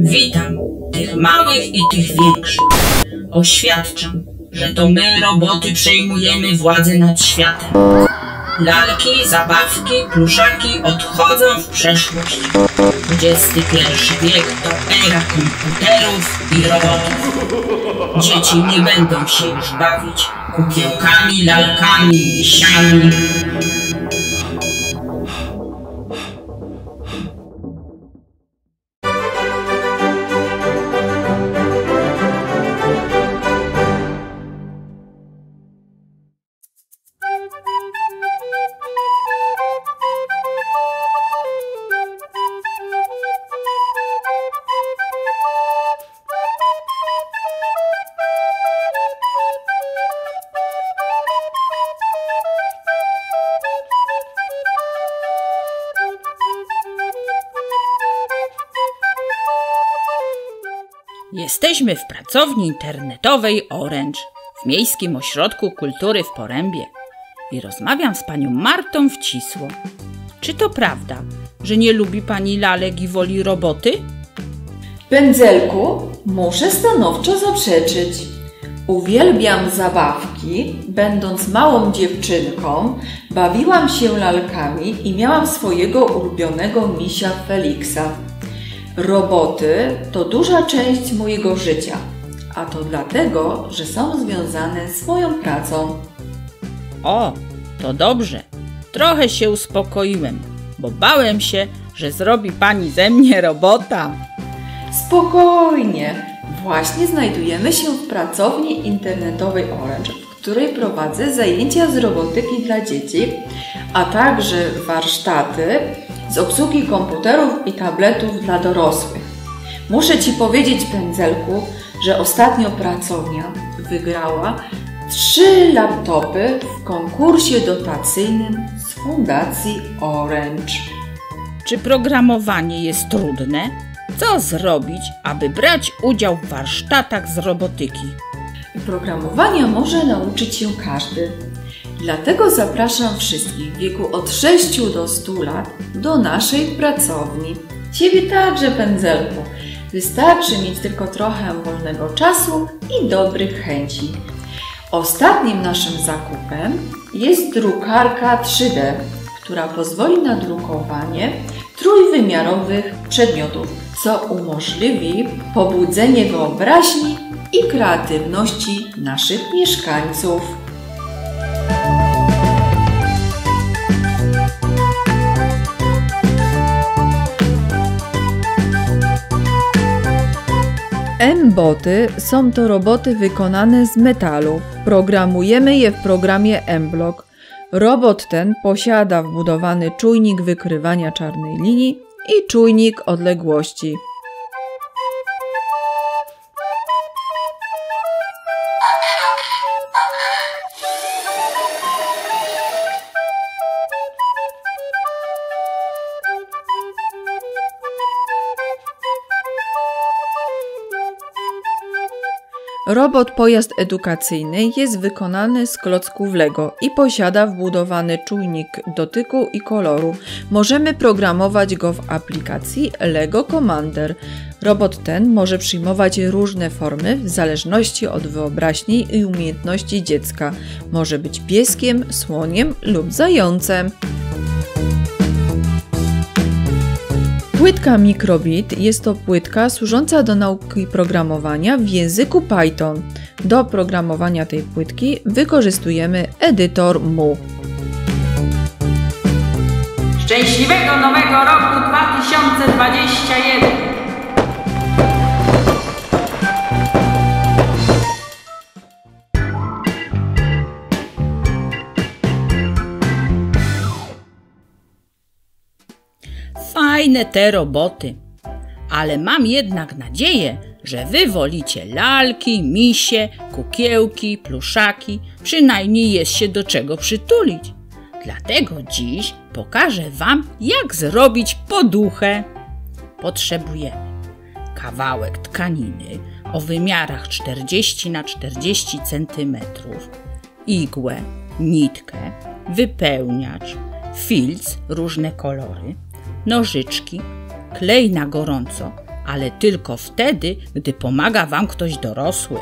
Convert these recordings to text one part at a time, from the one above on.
Witam tych małych i tych większych. Oświadczam, że to my, roboty, przejmujemy władzę nad światem. Lalki, zabawki, pluszaki odchodzą w przeszłość. XXI wiek to era komputerów i robotów. Dzieci nie będą się już bawić kukiełkami, lalkami, misiami. Jesteśmy w pracowni internetowej Orange w Miejskim Ośrodku Kultury w Porębie i rozmawiam z panią Martą Wcisło. Czy to prawda, że nie lubi pani lalek i woli roboty? Pędzelku, muszę stanowczo zaprzeczyć. Uwielbiam zabawki. Będąc małą dziewczynką, bawiłam się lalkami i miałam swojego ulubionego misia Feliksa. Roboty to duża część mojego życia, a to dlatego, że są związane z moją pracą. O, to dobrze. Trochę się uspokoiłem, bo bałem się, że zrobi pani ze mnie robota. Spokojnie! Właśnie znajdujemy się w pracowni internetowej Orange, w której prowadzę zajęcia z robotyki dla dzieci, a także warsztaty z obsługi komputerów i tabletów dla dorosłych. Muszę Ci powiedzieć, pędzelku, że ostatnio pracownia wygrała trzy laptopy w konkursie dotacyjnym z Fundacji Orange. Czy programowanie jest trudne? Co zrobić, aby brać udział w warsztatach z robotyki? Programowania może nauczyć się każdy. Dlatego zapraszam wszystkich w wieku od 6 do 100 lat do naszej pracowni. Ciebie także, pędzelku. Wystarczy mieć tylko trochę wolnego czasu i dobrych chęci. Ostatnim naszym zakupem jest drukarka 3D, która pozwoli na drukowanie trójwymiarowych przedmiotów, co umożliwi pobudzenie wyobraźni i kreatywności naszych mieszkańców. M-boty są to roboty wykonane z metalu. Programujemy je w programie M-Block. Robot ten posiada wbudowany czujnik wykrywania czarnej linii i czujnik odległości. Robot pojazd edukacyjny jest wykonany z klocków Lego i posiada wbudowany czujnik dotyku i koloru. Możemy programować go w aplikacji Lego Commander. Robot ten może przyjmować różne formy w zależności od wyobraźni i umiejętności dziecka. Może być pieskiem, słoniem lub zającem. Płytka Microbit jest to płytka służąca do nauki programowania w języku Python. Do programowania tej płytki wykorzystujemy edytor mu. Szczęśliwego nowego roku 2021! Fajne te roboty. Ale mam jednak nadzieję, że wy wolicie lalki, misie, kukiełki, pluszaki, przynajmniej jest się do czego przytulić. Dlatego dziś pokażę wam, jak zrobić poduchę. Potrzebujemy kawałek tkaniny o wymiarach 40 na 40 cm, igłę, nitkę, wypełniacz, filc różne kolory, nożyczki, klej na gorąco, ale tylko wtedy, gdy pomaga Wam ktoś dorosły.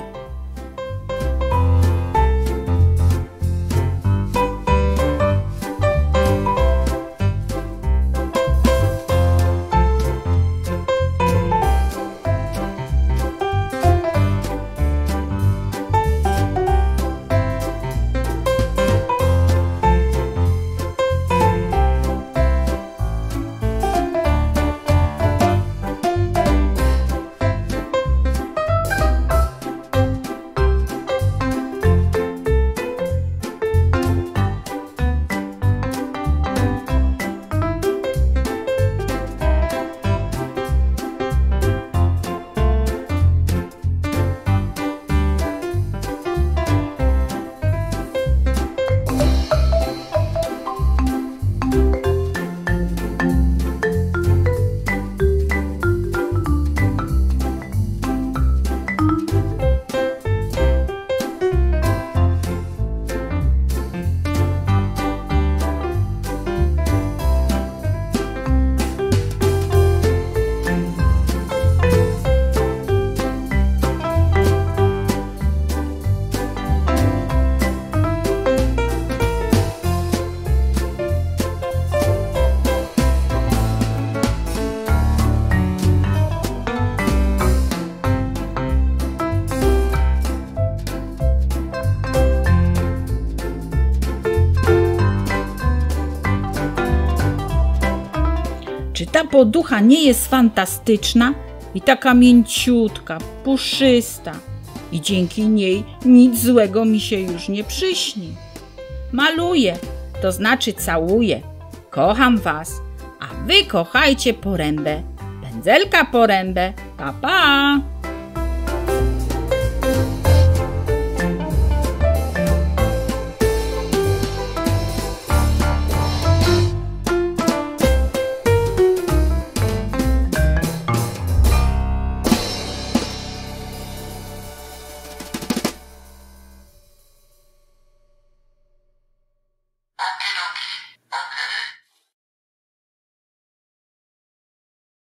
Ta poducha nie jest fantastyczna i taka mięciutka, puszysta i dzięki niej nic złego mi się już nie przyśni. Maluję, to znaczy całuję. Kocham was, a wy kochajcie porębę. Pędzelka porębę. Pa pa!